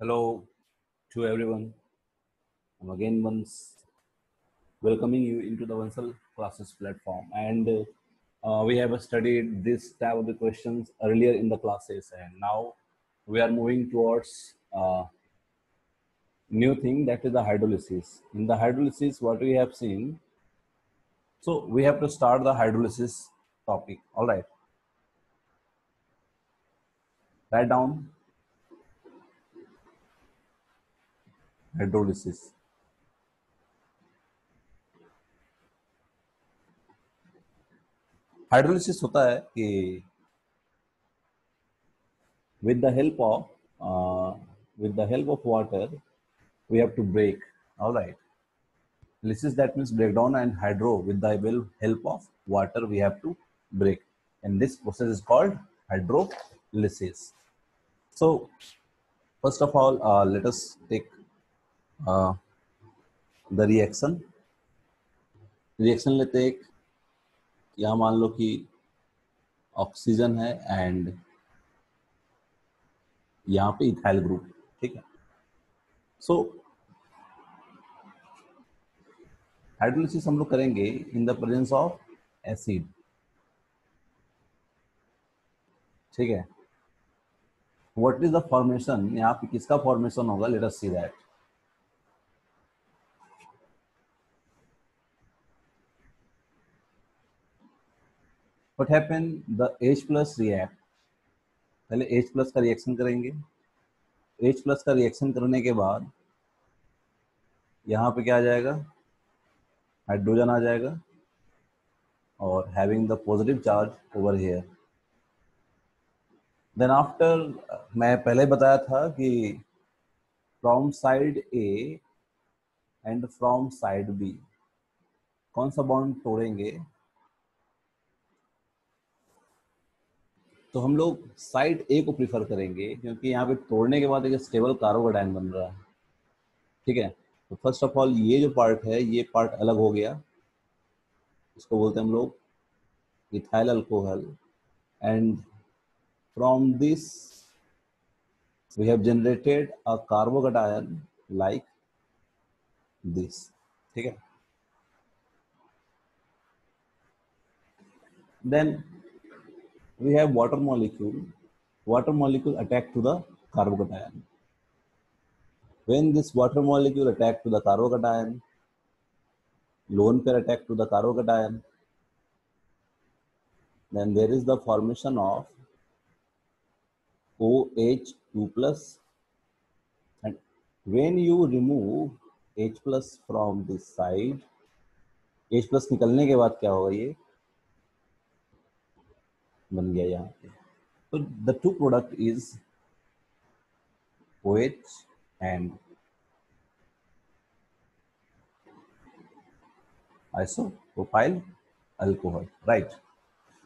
Hello to everyone. I'm again once welcoming you into the Vansal classes platform. And uh, we have studied this type of the questions earlier in the classes, and now we are moving towards uh, new thing that is the hydrolysis. In the hydrolysis, what we have seen. So we have to start the hydrolysis topic. All right. Write down hydrolysis. Hydrolysis होता है कि with the help of uh, with the help of water we have to break all right lysis that means breakdown and hydro with the help of water we have to break and this process is called hydrolysis so first of all uh, let us take the reaction reaction लेते एक। यहाँ मान लो कि oxygen है and यहाँ पे ethyl group ठीक है? सो हाइड्रोलिसिस हम लोग करेंगे in the presence of acid ठीक है? व्हाट इज़ द फॉर्मेशन यहाँ पे किसका फॉर्मेशन होगा? Let us see that what happen the H plus react. पहले H प्लस का रिएक्शन करेंगे। H प्लस का रिएक्शन करने के बाद यहाँ पे क्या आ जाएगा? हाइड्रोजन आ जाएगा और having the positive charge over here then after मैं पहले बताया था कि from side A and from side B कौन सा बॉन्ड तोड़ेंगे? तो हम लोग साइड ए को प्रीफर करेंगे, क्योंकि यहाँ पे तोड़ने के बाद एक स्टेबल कार्बोडाइन बन रहा है। ठीक है? तो फ़र्स्ट ऑफ़ ऑल ये जो पार्ट है, ये पार्ट अलग हो गया। इसको बोलते हैं हम लोग ethyl alcohol and from this we have generated a carbocation like this ठीक है? Then we have water molecule water molecule attack to the carbocation when this water molecule attack to the carbocation lone pair attack to the carbocation then there is the formation of OH2 plus and when you remove H plus from this side H plus निकलने के बाद क्या होगा ये बन गया यहाँ पे। तो the two product is OH and isopropyl alcohol, right?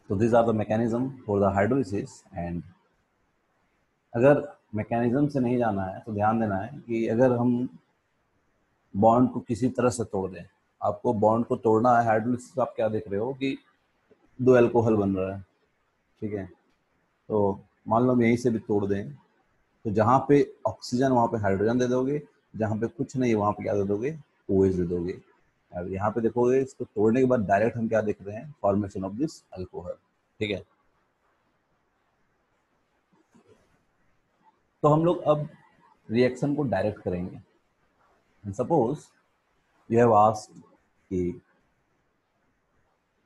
So these are the mechanism for the hydrolysis and अगर मैकेनिज्म से नहीं जाना है तो ध्यान देना है कि अगर हम बॉन्ड को किसी तरह से तोड़ दें, आपको बॉन्ड को तोड़ना है हाइड्रोलिसिस आप क्या देख रहे हो कि दो अल्कोहल बन रहा है। ठीक है? तो मान लो हम यहीं से भी तोड़ दें तो जहाँ पे ऑक्सीजन वहाँ पे हाइड्रोजन दे दोगे, जहाँ पे कुछ नहीं, वहाँ पे क्या दे दोगे? ओ OH दे दोगे। अब यहाँ पे देखोगे, इसको तोड़ने के बाद डायरेक्ट हम क्या देख रहे हैं? फॉर्मेशन ऑफ़ दिस अल्कोहल ठीक है? तो हम लोग अब रिएक्शन को डायरेक्ट करेंगे। सपोज़ यू हैव आस्क्ड कि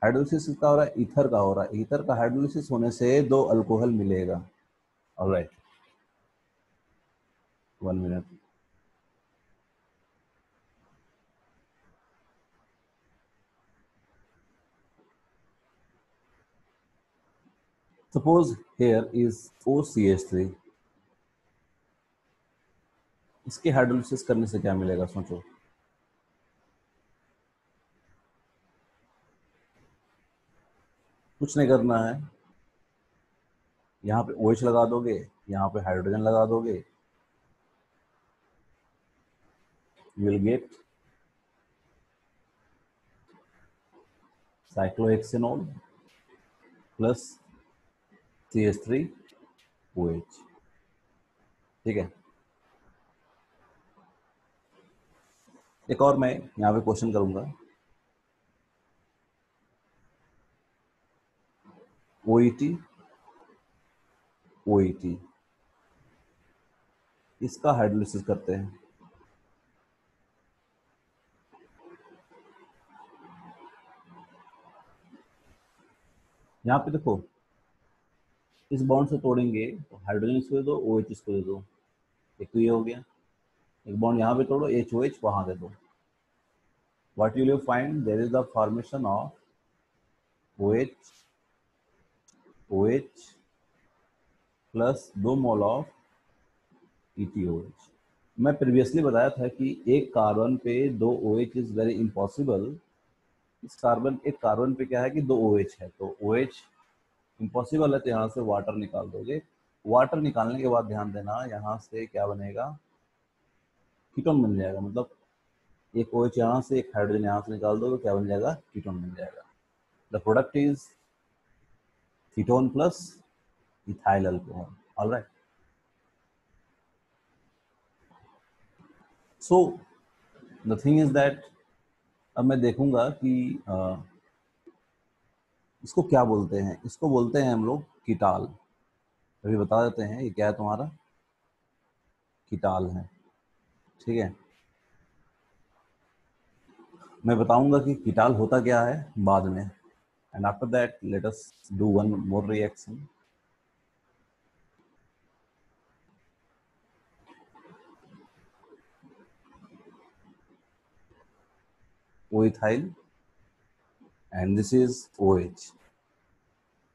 हाइड्रोलिसिस किसका हो रहा है, ईथर का हो रहा है। ईथर का हाइड्रोलिसिस होने से दो अल्कोहल मिलेगा। Alright one minute suppose here is OCH3 इसके हाइड्रोलिसिस करने से क्या मिलेगा, सोचो। कुछ नहीं करना है। यहाँ पे ओएच लगा दोगे, यहाँ पे हाइड्रोजन लगा दोगे। Will get cyclohexanol plus C S three O H ठीक है? एक और मैं यहाँ पे क्वेश्चन करूँगा। ओईटी ओईटी इसका हाइड्रोलिसिस करते हैं। यहाँ पे देखो, इस बॉन्ड से तोड़ेंगे तो हाइड्रोजन इसको दे दो ओ एच इसको दे दो। एक तो ये हो गया। एक बॉन्ड यहाँ पे तोड़ो एच ओ एच वहाँ दे दो। What you will find there is the formation of O OH OH plus दो मोल ऑफ़ ETOH मैं प्रीवियसली बताया था कि एक कार्बन पे दो OH इज़ वेरी इम्पॉसिबल इस कार्बन एक कार्बन पे क्या है कि दो OH है तो OH इम्पॉसिबल है तो यहाँ से वाटर निकाल दोगे। वाटर निकालने के बाद ध्यान देना, यहाँ से क्या बनेगा? कीटोन बन जाएगा मतलब एक ओ एच यहाँ से, एक हाइड्रोजन यहाँ से निकाल दो तो क्या बन जाएगा? कीटोन बन जाएगा। The product is ketone plus ethyl alcohol all right so the thing is that अब मैं देखूँगा कि आ, इसको क्या बोलते हैं? इसको बोलते हैं हम लोग कीटाल। अभी बता देते हैं ये क्या है तुम्हारा? कीटाल है। ठीक है? मैं बताऊँगा कि कीटाल होता क्या है बाद में। And after that let us do one more reaction ethyl and this is OH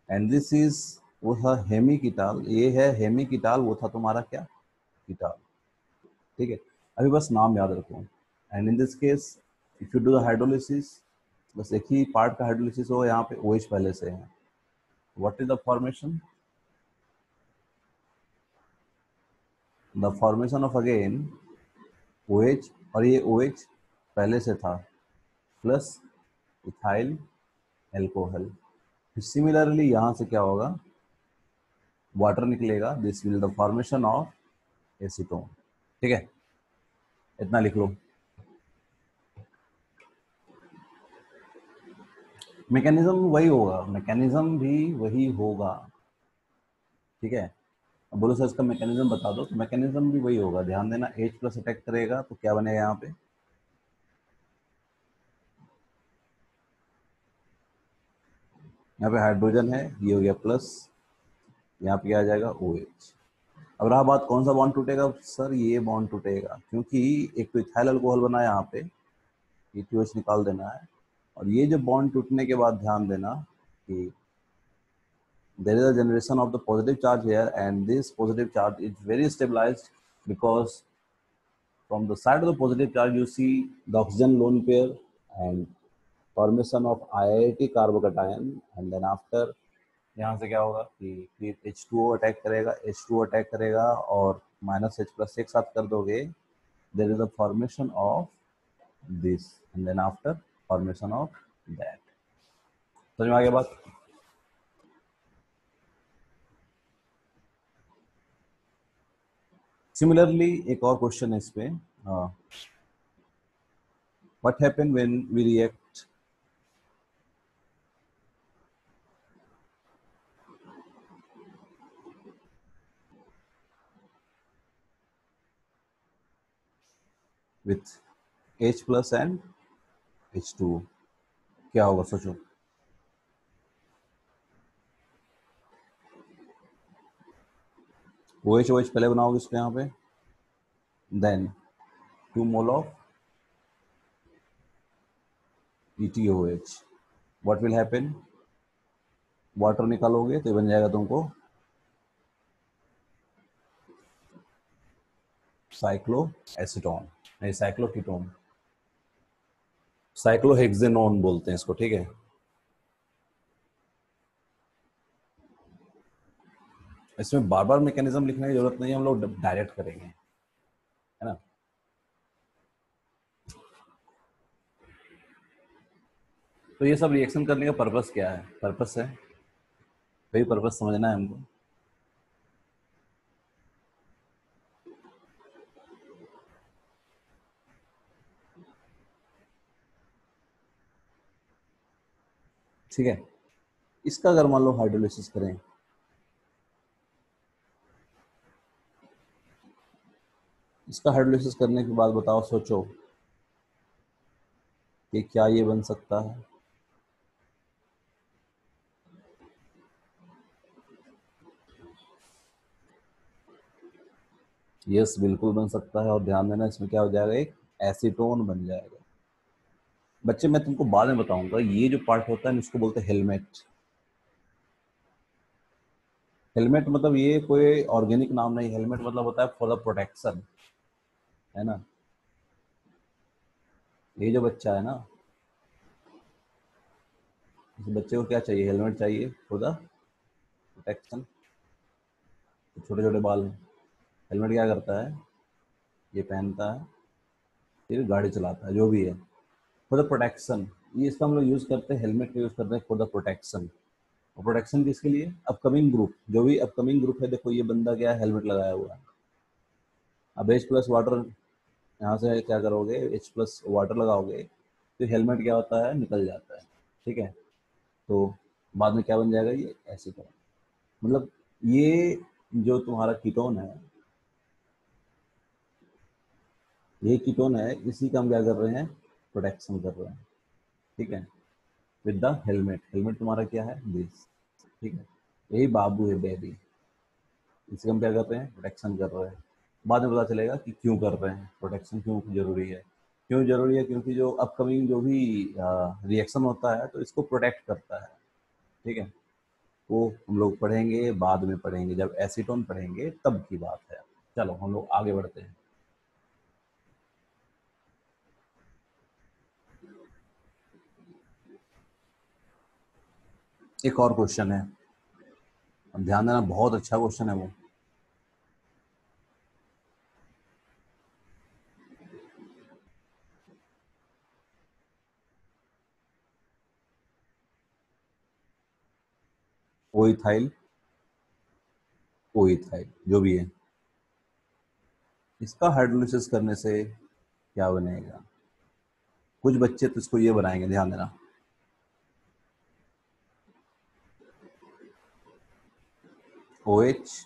and this is वो था हेमी कीटाल ये है हेमी कीटाल वो था तुम्हारा क्या? कीटाल ठीक है? अभी बस नाम याद रखो। And in this case if you do the hydrolysis बस एक ही पार्ट का हाइड्रोलिसिस हो, यहाँ पे ओएच पहले से है। What is the formation the formation of again OH और ये ओएच पहले से था प्लस इथाइल एल्कोहल सिमिलरली यहाँ से क्या होगा? वाटर निकलेगा। This will the formation of acetone ठीक है? इतना लिख लो। मैकेनिज्म वही होगा। मैकेनिज्म भी वही होगा। ठीक है? अब बोलो सर, इसका मैकेनिज्म बता दो। तो मैकेनिज्म भी वही होगा। ध्यान देना एच प्लस अटैक करेगा तो क्या बनेगा यहाँ पे? यहाँ पे हाइड्रोजन है, ये हो गया प्लस यहाँ पे क्या आ जाएगा? ओ एच अब रहा बात, कौन सा बॉन्ड टूटेगा? सर, ये बॉन्ड टूटेगा। क्योंकि एक तो इथाइल अल्कोहल बना है यहाँ पे। ये निकाल देना है। और ये जो बॉन्ड टूटने के बाद ध्यान देना कि there is a of the positive charge here and this positive charge is very stabilize because from the side of the positive charge you see the oxygen lone pair and formation of I I T carbocation and then after यहाँ से क्या होगा कि फिर H two O attack करेगा H two attack करेगा और minus H plus एक साथ कर दोगे there is the formation of this and then after formation of that समझ में आ गया बात सिमिलरली एक और क्वेश्चन है इस पे। What happen when we react with H plus and H2O क्या होगा सोचो। ओ एच ओ एच पहले बनाओगे इसको यहाँ पे। Then two mole of T H what will happen water निकालोगे तो बन जाएगा तुमको। साइक्लो एसिटोन नहीं साइक्लोकीटोन साइक्लोहेक्सेनोन बोलते हैं इसको, ठीक है? इसमें बार बार मैकेनिज्म लिखने की ज़रूरत नहीं है, हम लोग डायरेक्ट करेंगे, है ना? तो ये सब रिएक्शन करने का पर्पस क्या है? पर्पस है? वही पर्पस समझना है हमको? ठीक है? इसका अगर मान लो हाइड्रोलिसिस करें। इसका हाइड्रोलिसिस करने के बाद बताओ, सोचो कि क्या ये बन सकता है? यस बिल्कुल बन सकता है और ध्यान देना, इसमें क्या हो जाएगा? एक एसीटोन बन जाएगा। बच्चे, मैं तुमको बाद में बताऊँगा। ये जो पार्ट होता है, इसको बोलते हैं हेलमेट हेलमेट मतलब ये कोई ऑर्गेनिक नाम नहीं। हेलमेट मतलब होता है फॉर द प्रोटेक्शन है ना? ये जो बच्चा है ना, इस बच्चे को क्या चाहिए? हेलमेट चाहिए फॉर द प्रोटेक्शन छोटे छोटे बाल हैं। हेलमेट क्या करता है? ये पहनता है, फिर गाड़ी चलाता है, जो भी है। फॉर द प्रोटेक्शन ये इसका हम लोग यूज़ करते हैं हेलमेट का यूज़ करते हैं फॉर द प्रोटेक्शन और प्रोटेक्शन किसके लिए? अपकमिंग ग्रुप जो भी अपकमिंग ग्रुप है, देखो ये बंदा क्या हेलमेट लगाया हुआ है। अब एच प्लस वाटर यहाँ से क्या करोगे? एच प्लस वाटर लगाओगे तो हेलमेट क्या होता है? निकल जाता है। ठीक है? तो बाद में क्या बन जाएगा? ये ऐसे तरह मतलब ये जो तुम्हारा कीटोन है, ये कीटोन है, इसी का हम क्या कर रहे हैं? प्रोटेक्शन कर रहे हैं। ठीक है? विद द हेलमेट हेलमेट तुम्हारा क्या है? दिस ठीक है? यही बाबू है बेबी इसे हम क्या कर रहे हैं? प्रोटेक्शन कर रहे हैं। बाद में पता चलेगा कि क्यों कर रहे हैं। प्रोटेक्शन क्यों ज़रूरी है? क्यों ज़रूरी है? क्योंकि जो अपकमिंग जो भी रिएक्शन होता है तो इसको प्रोटेक्ट करता है। ठीक है? वो हम लोग पढ़ेंगे, बाद में पढ़ेंगे। जब एसीटोन पढ़ेंगे, तब की बात है। चलो, हम लोग आगे बढ़ते हैं। एक और क्वेश्चन है। अब ध्यान देना, बहुत अच्छा क्वेश्चन है वो। ओइथाइल ओइथाइल, जो भी है। इसका हाइड्रोलिसिस करने से क्या बनेगा? कुछ बच्चे तो इसको ये बनाएँगे, ध्यान देना। O H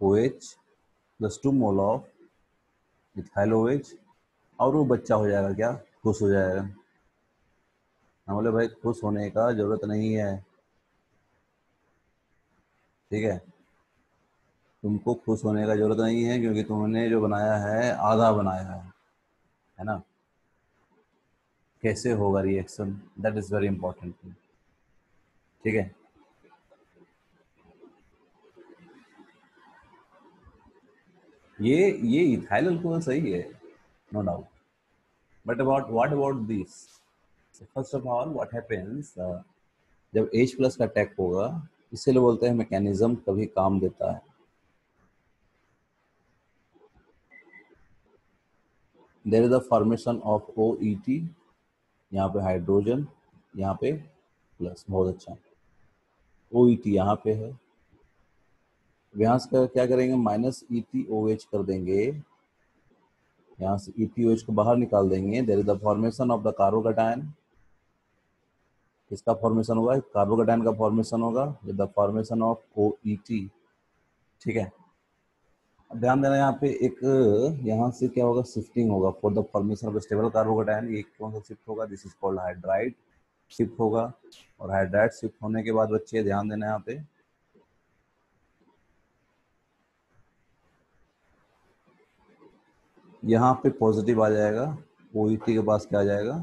plus two mole of methyl O और वो बच्चा हो जाएगा क्या? खुश हो जाएगा। हम बोले, भाई, खुश होने का ज़रूरत नहीं है। ठीक है? तुमको खुश होने का ज़रूरत नहीं है, क्योंकि तुमने जो बनाया है, आधा बनाया है। है ना? कैसे होगा reaction that is very important ठीक है? ये ये इथाइल अल्कोहल सही है no doubt but about what about this first of all what happens जब H प्लस का अटैक होगा इसीलिए बोलते हैं मैकेनिज्म कभी काम देता है। There is the formation of O E T यहाँ पे हाइड्रोजन यहाँ पे प्लस बहुत अच्छा। ओ ई टी यहाँ पे है। यहाँ से क्या करेंगे? माइनस ई एच कर देंगे। यहाँ से ई एच को बाहर निकाल देंगे। There is the formation of the carbocation किसका फॉर्मेशन होगा? कार्बोकटायन का फॉर्मेशन होगा। With the formation of O E T ठीक है? ध्यान देना यहाँ पे एक, यहाँ से क्या होगा? शिफ्टिंग होगा। For the formation of stable carbocation ये कौन सा शिफ्ट होगा? This is called hydride shift होगा। और हाइड्राइड शिफ्ट होने के बाद बच्चे, ध्यान देना यहाँ पे। यहाँ पे पॉजिटिव आ जाएगा ओ e के पास क्या आ जाएगा?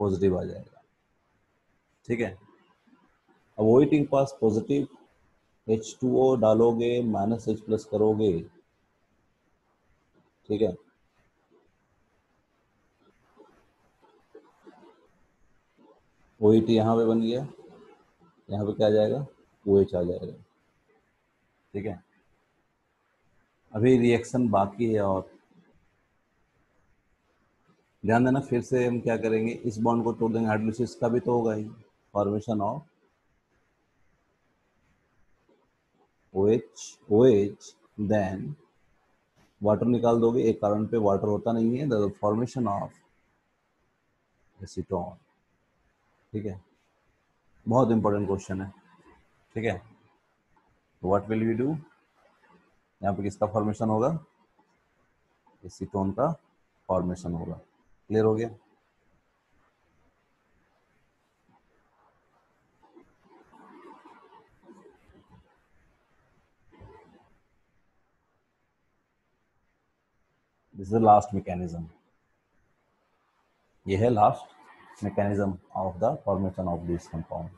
पॉजिटिव आ जाएगा। ठीक है? अब ओ e के पास पॉजिटिव एच टू ओ डालोगे माइनस एच प्लस करोगे। ठीक है? ओ टी यहाँ पे बन गया। यहाँ पे क्या आ जाएगा? ओ एच आ जाएगा। ठीक है? अभी रिएक्शन बाकी है और ध्यान देना, फिर से हम क्या करेंगे, इस बॉन्ड को तोड़ देंगे। हाइड्रोलिसिस का भी तो होगा ही formation of O H O H then water निकाल दोगे। एक कारण पे वाटर होता नहीं है द फॉर्मेशन ऑफ़ एसीटोन ठीक है? बहुत इंपॉर्टेंट क्वेश्चन है। ठीक है? व्हाट विल वी डू यहाँ पे किसका फॉर्मेशन होगा? एसीटोन का फॉर्मेशन होगा। क्लियर हो गया? This is the last mechanism ये है last mechanism of the formation of this compound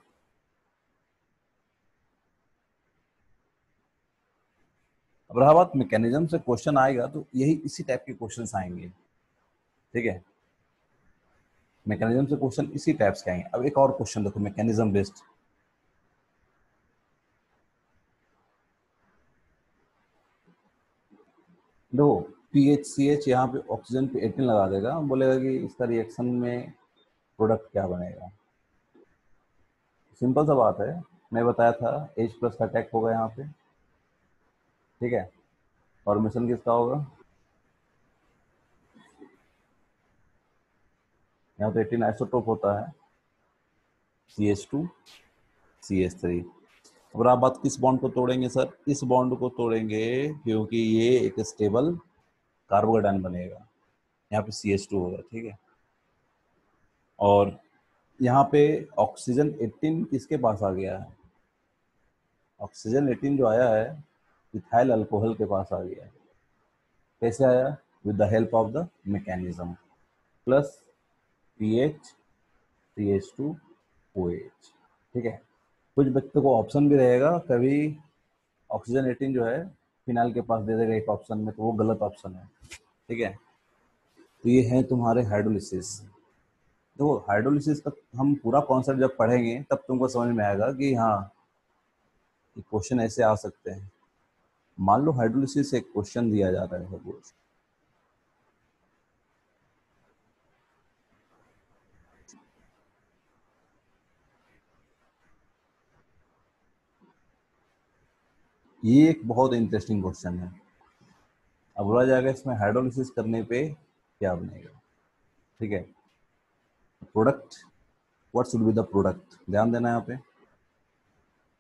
अब रहा बात मैकेनिज्म से क्वेश्चन आएगा तो यही इसी टाइप के क्वेश्चंस आएँगे। ठीक है? मैकेनिज्म से क्वेश्चन इसी टाइप्स के आएँगे। अब एक और क्वेश्चन देखो मैकेनिज्म बेस्ड दो पी एच सी एच यहाँ पे ऑक्सीजन पे एटीन लगा देगा बोलेगा कि इसका रिएक्शन में प्रोडक्ट क्या बनेगा। सिंपल सा बात है, मैं बताया था एच प्लस का अटैक होगा यहाँ पे। ठीक है? फॉर्मेशन किसका होगा? यहाँ तो एटीन आइसोटोप होता है C H two C H three अब आप बात किस बॉन्ड को तोड़ेंगे, सर? इस बॉन्ड को तोड़ेंगे क्योंकि ये एक स्टेबल कार्बोडाइन बनेगा। यहाँ पे सी एच टू होगा, ठीक है? और यहाँ पे ऑक्सीजन 18 किसके पास आ गया है? ऑक्सीजन 18 जो आया है इथाइल अल्कोहल के पास आ गया है। कैसे आया? With the help of the mechanism plus P H H two O H ठीक है? कुछ बच्चों को ऑप्शन भी रहेगा कभी ऑक्सीजन एटीन जो है फिनाल के पास दे देगा एक ऑप्शन में तो वो गलत ऑप्शन है, ठीक है? तो ये है तुम्हारे हाइड्रोलिसिस देखो हाइड्रोलिसिस का हम पूरा कॉन्सेप्ट जब पढ़ेंगे, तब तुमको समझ में आएगा कि हाँ क्वेश्चन ऐसे आ सकते हैं। मान लो हाइड्रोलिसिस एक क्वेश्चन दिया जा रहा है ये एक बहुत इंटरेस्टिंग क्वेश्चन है। अब बोला जाएगा इसमें हाइड्रोलिसिस करने पे क्या बनेगा? ठीक है? Product what should be the product ध्यान देना यहाँ पे।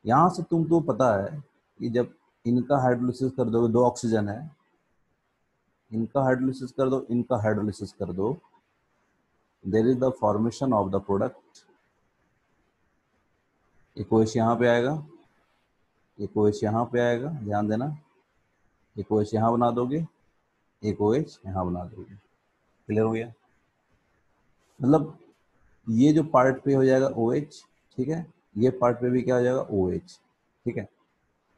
यहाँ से तुमको पता है कि जब इनका हाइड्रोलिसिस कर दोगे, दो ऑक्सीजन है। इनका हाइड्रोलिसिस कर दो, इनका हाइड्रोलिसिस कर दो। There is the formation of the product एक ओएच यहाँ पे आएगा। एक ओ एच यहाँ पे आएगा, ध्यान देना। एक ओ एच यहाँ बना दोगे, एक ओ एच यहाँ बना दोगे। क्लियर हो गया? मतलब ये जो पार्ट पे हो जाएगा ओ एच ठीक है? ये पार्ट पे भी क्या हो जाएगा? ओ एच ठीक है?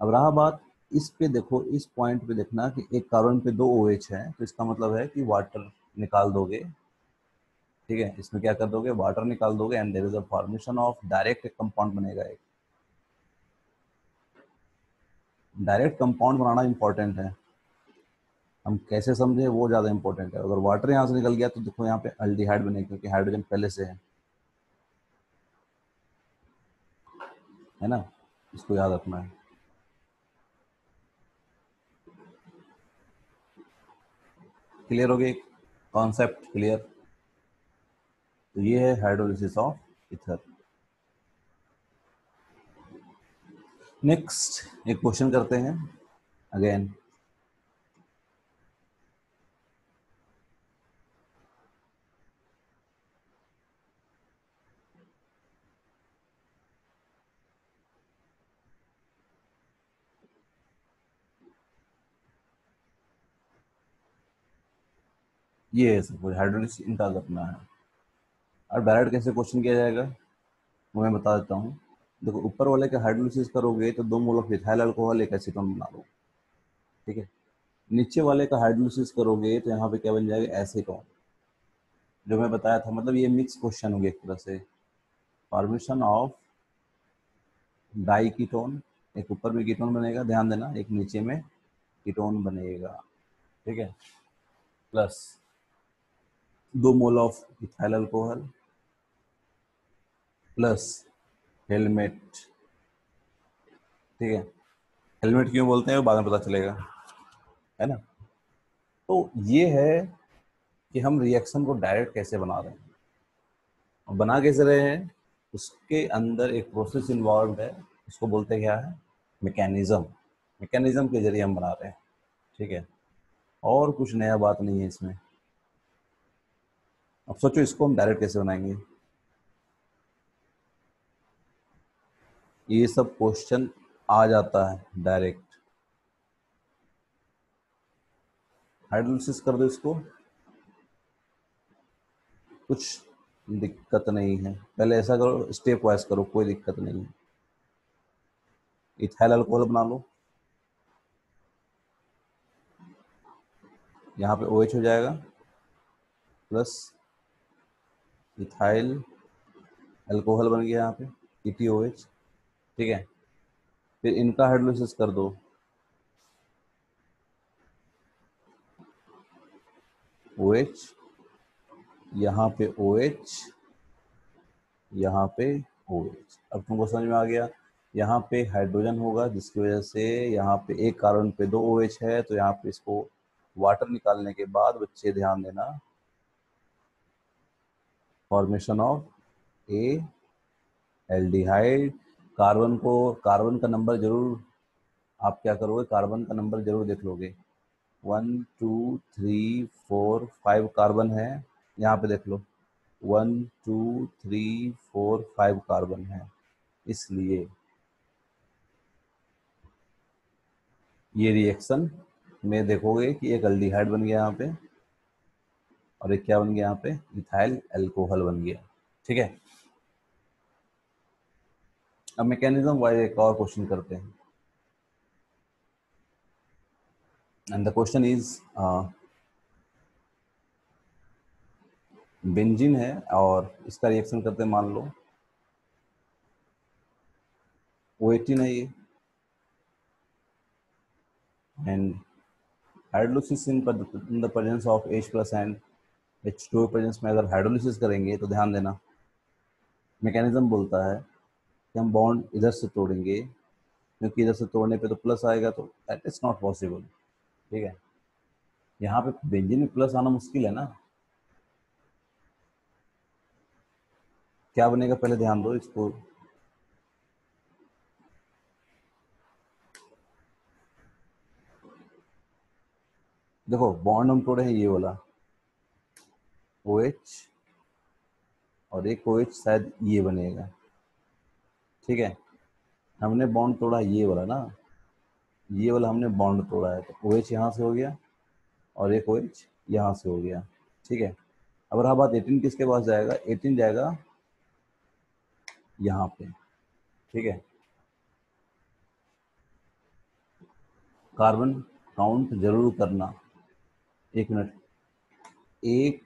अब रहा बात, इस पे देखो, इस पॉइंट पे देखना कि एक कार्बन पे दो ओ एच है तो इसका मतलब है कि वाटर निकाल दोगे, ठीक है? इसमें क्या कर दोगे? वाटर निकाल दोगे and there is a formation of direct compound बनेगा एक। डायरेक्ट कंपाउंड बनाना इंपॉर्टेंट है। हम कैसे समझे वो ज़्यादा इंपॉर्टेंट है। अगर वाटर यहाँ से निकल गया तो देखो यहाँ पे अल्डिहाइड बने क्योंकि हाइड्रोजन पहले से है। है ना? इसको याद रखना है। क्लियर हो गई? कॉन्सेप्ट क्लियर तो ये है हाइड्रोलिसिस ऑफ़ इथर नेक्स्ट एक क्वेश्चन करते हैं। अगेन ये सब कुछ। हाइड्रोलिस इनका करना है। और डायरेक्ट कैसे क्वेश्चन किया जाएगा, वो मैं बता देता हूँ। देखो, ऊपर वाले का हाइड्रोलिसिस करोगे तो दो मोल ऑफ़ इथाइल अल्कोहल एक एसीटोन बना लो। ठीक है? नीचे वाले का हाइड्रोलिसिस करोगे तो यहाँ पे क्या बन जाएगा? एसीटोन जो मैं बताया था मतलब ये मिक्स क्वेश्चन हो गया एक तरह से। फॉर्मेशन ऑफ़ डाई कीटोन एक ऊपर में कीटोन बनेगा, ध्यान देना, एक नीचे में कीटोन बनेगा। ठीक है? प्लस दो mole of ethyl alcohol plus helmet. ठीक है? हेलमेट क्यों बोलते हैं वो बाद में पता चलेगा। है ना? तो ये है कि हम रिएक्शन को डायरेक्ट कैसे बना रहे हैं। और बना कैसे रहे हैं? उसके अंदर एक प्रोसेस इन्वॉल्व है। उसको बोलते क्या है? मैकेनिज्म मैकेनिज्म के ज़रिए हम बना रहे हैं। ठीक है? और कुछ नया बात नहीं है इसमें। अब सोचो इसको हम डायरेक्ट कैसे बनाएँगे? ये सब क्वेश्चन आ जाता है डायरेक्ट हाइड्रोलिसिस कर दो इसको। कुछ दिक्कत नहीं है। पहले ऐसा करो स्टेप वाइज करो, कोई दिक्कत नहीं है। इथाइल अल्कोहल बना लो। यहाँ पे ओ OH हो जाएगा। प्लस इथाइल अल्कोहल बन गया यहाँ पे ई टी ओ एच ठीक है? फिर इनका हाइड्रोलिसिस कर दो। ओ एच यहाँ पे ओ एच यहाँ पे ओ एच अब तुमको समझ में आ गया? यहाँ पे हाइड्रोजन होगा, जिसकी वजह से यहाँ पे एक कार्बन पे दो ओ OH है तो यहाँ पे इसको वाटर निकालने के बाद बच्चे ध्यान देना। Formation of a aldehyde carbon को, कार्बन का नंबर ज़रूर आप क्या करोगे, कार्बन का नंबर ज़रूर देख लोगे। One, two, three, four, five carbon है, यहाँ पे देख लो। One, two, three, four, five carbon है, इसलिए ये रिएक्शन में देखोगे कि एक अल्डिहाइड बन गया यहाँ पे और एक क्या बन गया यहाँ पे? इथाइल एल्कोहल बन गया। ठीक है? अब मैकेनिज्म वाइज एक और क्वेश्चन करते हैं। And the question is benzene है और इसका रिएक्शन करते हैं, मान लो। ओ एटीन है ये। And hydrolysis in the presence of H plus and H two presence में अगर हाइड्रोलिसिस करेंगे तो ध्यान देना मैकेनिज्म बोलता है कि हम बॉन्ड इधर से तोड़ेंगे, क्योंकि इधर से तोड़ने पे तो प्लस आएगा तो दैट इज़ नॉट पॉसिबल ठीक है? यहाँ पे बेंजीन में प्लस आना मुश्किल है ना? क्या बनेगा पहले ध्यान दो इसको। देखो बॉन्ड हम तोड़े हैं ये वाला ओ OH और एक ओ OH शायद ये बनेगा। ठीक है? हमने बॉन्ड तोड़ा ये वाला ना? ये वाला हमने बॉन्ड तोड़ा है तो ओ एच यहाँ से हो गया और एक ओ एच यहाँ से हो गया, ठीक है? अब रहा बात एटीन किसके पास जाएगा? एटीन जाएगा यहाँ पे, ठीक है? कार्बन काउंट ज़रूर करना, एक मिनट एक,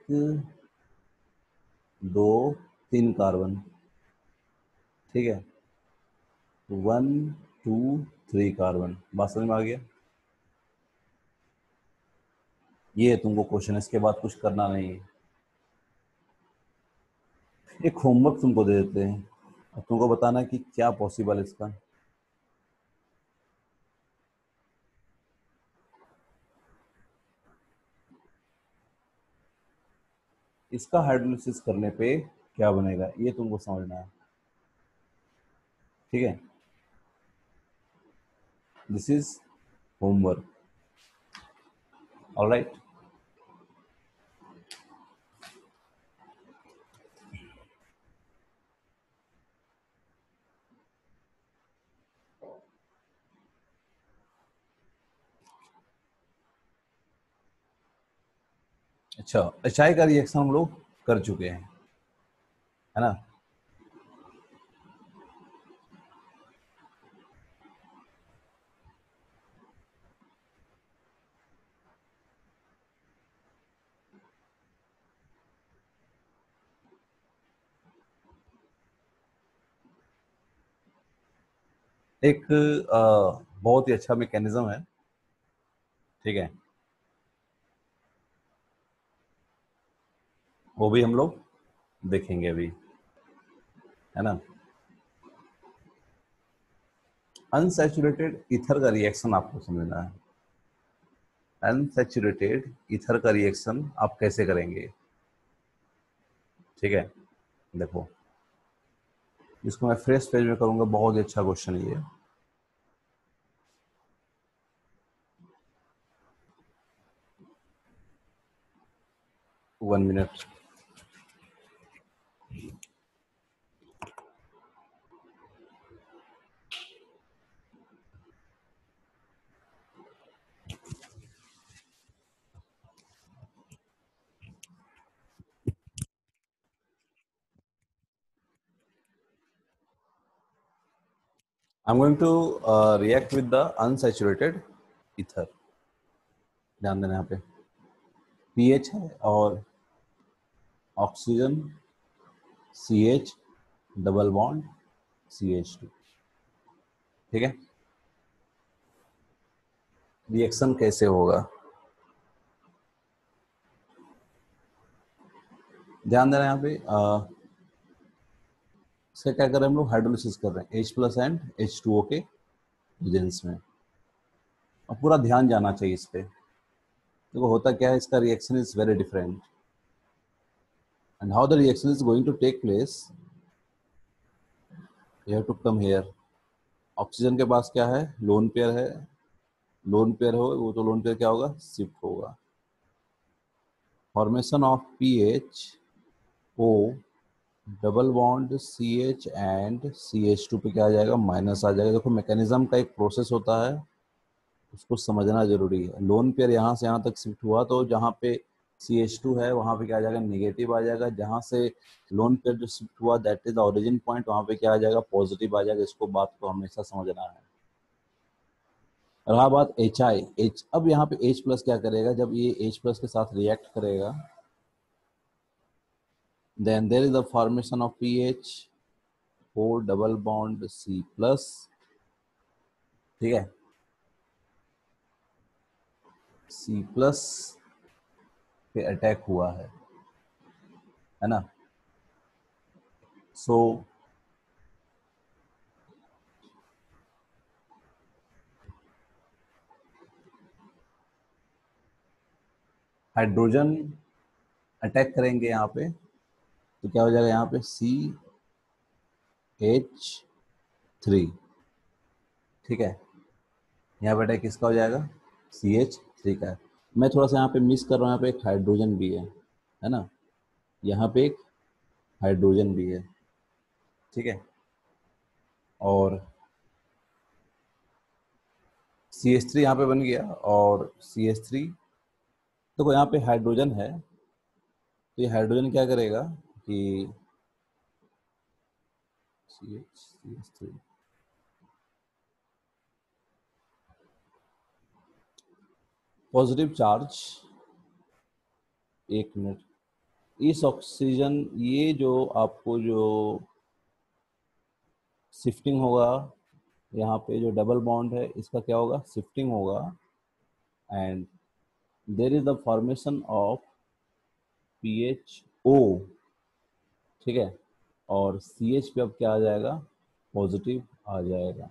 दो, तीन कार्बन ठीक है? वन टू थ्री कार्बन बात समझ में आ गया? ये तुमको क्वेश्चन इसके बाद कुछ करना नहीं है। एक होमवर्क तुमको दे देते हैं। और तुमको बताना कि क्या पॉसिबल है इसका। इसका हाइड्रोलिसिस करने पे क्या बनेगा, ये तुमको समझना है। ठीक है? This is homework all right अच्छा एच का रिएक्शन हम लोग कर चुके हैं, है ना? एक आ, बहुत ही अच्छा मैकेनिज्म है। ठीक है? वो भी हम लोग देखेंगे अभी। है ना? अनसेचुरेटेड इथर का रिएक्शन आपको समझना है। अनसेचुरेटेड इथर का रिएक्शन आप कैसे करेंगे? ठीक है? देखो। इसको मैं फ्रेश पेज में करूँगा बहुत ही अच्छा क्वेश्चन ये। One minute I'm going to uh, react with the unsaturated ether. ध्यान देना यहाँ पे। pH है और oxygen C H double bond C H two ठीक है? रिएक्शन कैसे होगा? ध्यान देना यहाँ पे आ, इसका क्या कर रहे हैं हम लोग? हाइड्रोलिसिस कर रहे हैं। H plus and H two O के में। और पूरा ध्यान जाना चाहिए इस पर देखो, होता क्या है, इसका reaction is very different and how the reaction is going to take place you have to come here oxygen के पास क्या है? लोन पेयर है। लोन पेयर हो, वो तो लोन पेयर क्या होगा? शिफ्ट होगा। Formation of P H O double bond C H and C H two पे क्या आ जाएगा? माइनस आ जाएगा। देखो मैकेनिज्म का एक प्रोसेस होता है। उसको समझना ज़रूरी है। लोन पेयर यहाँ से यहाँ तक शिफ्ट हुआ तो जहाँ पे सी एच टू है, वहाँ पे क्या आ जाएगा? निगेटिव आ जाएगा। जहाँ से लोन पेयर जो शिफ्ट हुआ that is the origin point वहाँ पे क्या आ जाएगा? पॉजिटिव आ जाएगा। इसको बात को हमेशा समझना है। रहा बात एच आई एच अब यहाँ पे एच प्लस क्या करेगा? जब ये एच प्लस के साथ रिएक्ट करेगा then there is the formation of pH four double bond C plus ठीक है C plus पे अटैक हुआ है है ना so, हाइड्रोजन अटैक करेंगे यहाँ पे तो क्या हो जाएगा यहाँ पे? सी एच थ्री ठीक है? यहाँ अटैक किसका हो जाएगा? सी एच थ्री का मैं थोड़ा सा यहाँ पे मिस कर रहा हूँ, यहाँ पे एक हाइड्रोजन भी है है ना? यहाँ पे एक हाइड्रोजन भी है। ठीक है? और सी एच थ्री यहाँ पे बन गया और सी एच थ्री देखो यहाँ पे हाइड्रोजन है तो ये हाइड्रोजन क्या करेगा? थ्री पॉजिटिव चार्ज एक मिनट। इस ऑक्सीजन ये जो आपको जो शिफ्टिंग होगा, यहाँ पे जो डबल बॉन्ड है, इसका क्या होगा? शिफ्टिंग होगा। And there is the formation of P H O ठीक है? और सी एच पे अब क्या आ जाएगा? पॉजिटिव आ जाएगा।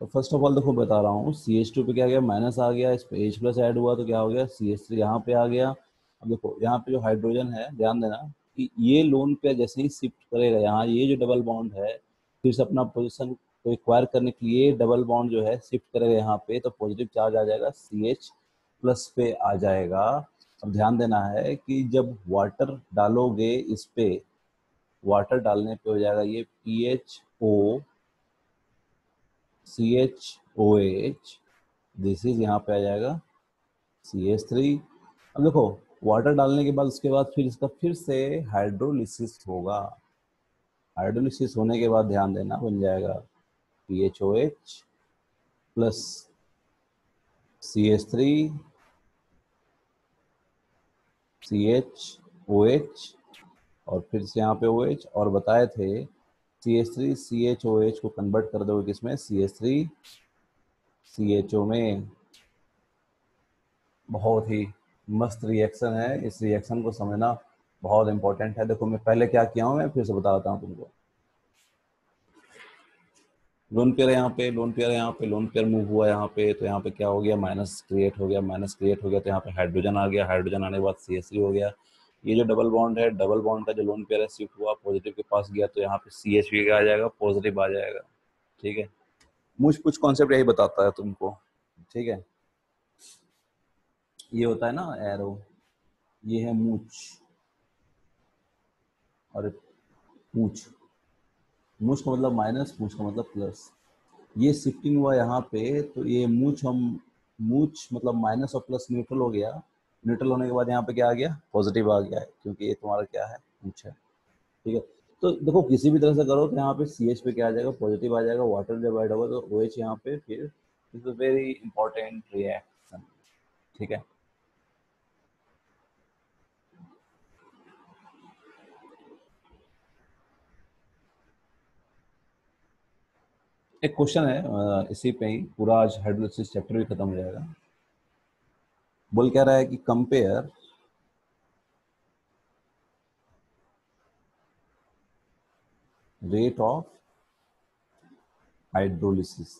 तो फ़र्स्ट ऑफ़ ऑल देखो, बता रहा हूँ सी एच टू पे क्या गया? माइनस आ गया। इस पे एच प्लस ऐड हुआ तो क्या हो गया? सी एच थ्री यहाँ पे आ गया। अब देखो, यहाँ पे जो हाइड्रोजन है, ध्यान देना कि ये लोन पे जैसे ही शिफ्ट करेगा, यहाँ ये जो डबल बॉन्ड है, फिर से अपना पोजिशन को एक्वायर करने के लिए डबल बॉन्ड जो है शिफ्ट करेगा यहाँ पे तो पॉजिटिव चार्ज आ जाएगा। सी एच प्लस पे आ जाएगा। अब ध्यान देना है कि जब वाटर डालोगे इस पे वाटर डालने पे हो जाएगा ये P H O C H O H this is यहाँ पे आ जाएगा सी एच थ्री अब देखो वाटर डालने के बाद उसके बाद फिर इसका फिर से हाइड्रोलिसिस होगा। हाइड्रोलिसिस होने के बाद ध्यान देना बन जाएगा P H O H plus C H three C H O H और फिर से यहाँ पे ओ एच और बताए थे C H three C H O H को कन्वर्ट कर दोगे किसमें? C H three C H O में। बहुत ही मस्त रिएक्शन है। इस रिएक्शन को समझना बहुत इंपॉर्टेंट है। देखो, मैं पहले क्या किया हूँ, मैं फिर से बताता हूँ तुमको। लोन पेयर यहाँ पे लोन पेयर यहाँ पे लोन पेयर मूव हुआ यहाँ पे तो यहाँ पे क्या हो गया? माइनस क्रिएट हो गया माइनस क्रिएट हो गया तो यहाँ पे हाइड्रोजन आ गया। हाइड्रोजन आने के बाद सी हो गया। ये जो डबल बॉन्ड है डबल बॉन्ड का जो लोन पेयर है शिफ्ट हुआ पॉजिटिव के पास गया तो यहाँ पे सी एच पी आ जाएगा पॉजिटिव आ जाएगा। ठीक है? मुझ कुछ कॉन्सेप्ट यही बताता है तुमको। ठीक है? ये होता है ना एरो ये है मूछ। और पूछ मूछ का मतलब माइनस मूछ का मतलब प्लस ये शिफ्टिंग हुआ यहाँ पे तो ये मूछ हम मूछ मतलब माइनस और प्लस न्यूट्रल हो गया. न्यूट्रल होने के बाद यहाँ पे क्या आ गया? पॉजिटिव आ गया है, क्योंकि ये तुम्हारा क्या है? मूछ है. ठीक है? तो देखो, किसी भी तरह से करो तो यहाँ पे सी एच पे क्या आ जाएगा? पॉजिटिव आ जाएगा. वाटर जब ऐड होगा तो ओ एच यहाँ पे फिर is a very important reaction ठीक है? एक क्वेश्चन है इसी पे ही पूरा आज हाइड्रोलिसिस चैप्टर भी खत्म हो जाएगा। बोल क्या रहा है कि compare rate of hydrolysis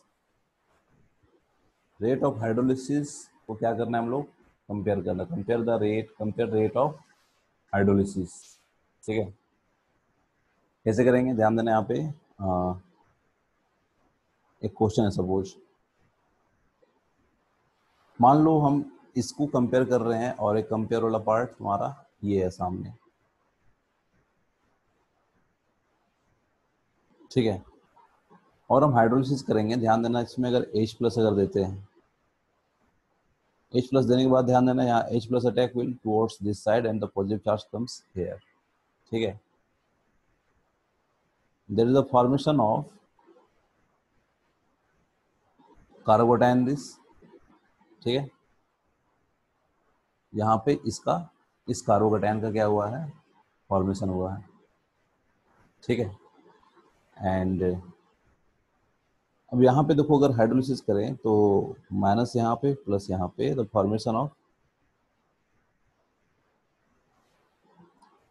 rate of hydrolysis को क्या करना है हम लोग? कंपेयर करना। Compare the rate compare rate of hydrolysis ठीक है? कैसे करेंगे? ध्यान देना यहाँ पे। एक क्वेश्चन है सपोज़ मान लो हम इसको कंपेयर कर रहे हैं और एक कंपेयर वाला पार्ट हमारा ये है सामने। ठीक है? और हम हाइड्रोलिसिस करेंगे, ध्यान देना इसमें अगर H प्लस अगर देते हैं। H प्लस देने के बाद ध्यान देना यहाँ H plus attack will towards this side and the positive charge comes here ठीक है? There is the formation of carbocation this ठीक है? यहाँ पे इसका, इस कार्बोकटाइन का क्या हुआ है? फॉर्मेशन हुआ है, ठीक है? एंड अब यहाँ पे देखो, अगर हाइड्रोलिसिस करें तो माइनस यहाँ पे प्लस यहाँ पे the formation of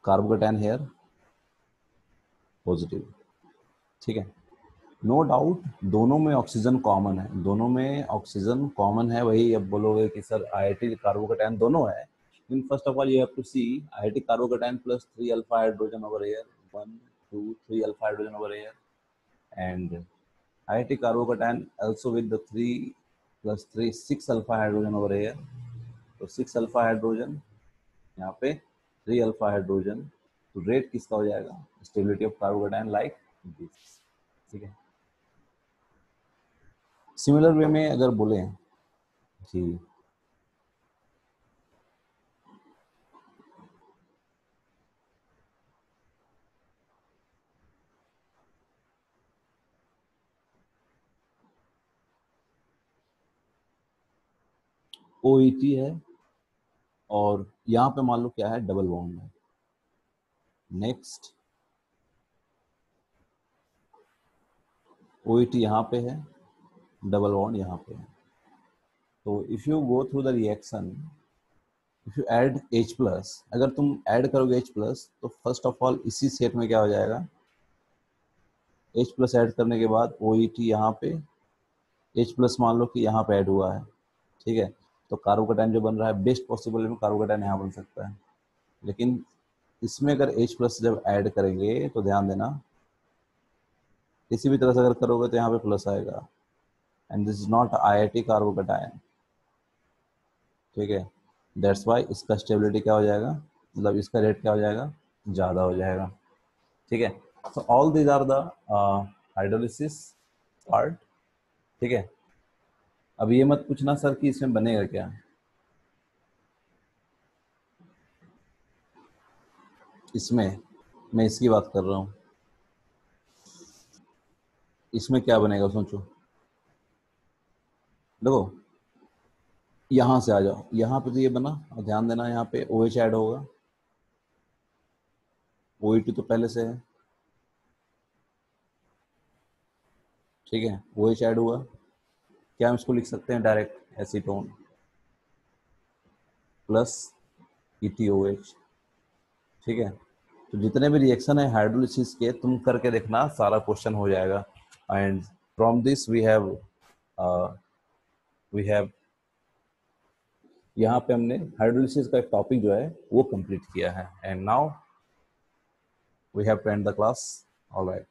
carbocation here positive ठीक है? नो no डाउट दोनों में ऑक्सीजन कॉमन है। दोनों में ऑक्सीजन कॉमन है, वही अब बोलोगे कि सर आई आई टी कार्बोकटाइन दोनों है। लेकिन first of all you have to see I I T carbocation plus three alpha hydrogen over here one two three alpha hydrogen over here and I I T carbocation also with the three plus three six alpha hydrogen over here तो six alpha hydrogen यहाँ पे three alpha hydrogen तो rate किसका हो जाएगा? Stability of carbocation like this ठीक है? Similar way में अगर बोले कि ओ e है और यहाँ पे मान लो क्या है डबल बॉन्ड है। नेक्स्ट ओ ई यहाँ पे है। डबल बॉन्ड यहाँ पे तो if you go through the reaction if you add H plus अगर तुम ऐड करोगे H प्लस तो फ़र्स्ट ऑफ़ ऑल इसी सेट में क्या हो जाएगा? H प्लस ऐड करने के बाद ओ ई टी यहाँ पे, H प्लस मान लो कि यहाँ पे ऐड हुआ है, ठीक है? तो कार्बोकटाइन जो बन रहा है बेस्ट पॉसिबल में कार्बोकटाइन यहाँ बन सकता है। लेकिन इसमें अगर H प्लस जब ऐड करेंगे तो ध्यान देना, किसी भी तरह से अगर करोगे तो यहाँ पे प्लस आएगा। And this is not I I T carbocation ठीक है? दैट्स वाई इसका स्टेबिलिटी क्या हो जाएगा? मतलब इसका रेट क्या हो जाएगा? ज़्यादा हो जाएगा। ठीक है? So all these are the hydrolysis part ठीक है? अब ये मत पूछना सर कि इसमें बनेगा क्या? इसमें, मैं इसकी बात कर रहा हूँ। इसमें क्या बनेगा सोचो। देखो, यहाँ से आ जाओ। यहाँ पे तो ये बना और ध्यान देना यहाँ पे ओ एच ऐड होगा। ओ ई टी तो पहले से है। ठीक है ओ एच ऐड हुआ। क्या हम इसको लिख सकते हैं डायरेक्ट एसीटोन प्लस एच ठीक है तो जितने भी रिएक्शन है हाइड्रोलिसिस के, तुम करके देखना, सारा क्वेश्चन हो जाएगा। And from this we have we have यहाँ पे हमने हाइड्रोलिसिस का एक टॉपिक जो है, वो कंप्लीट किया है. And now we have to end the class all right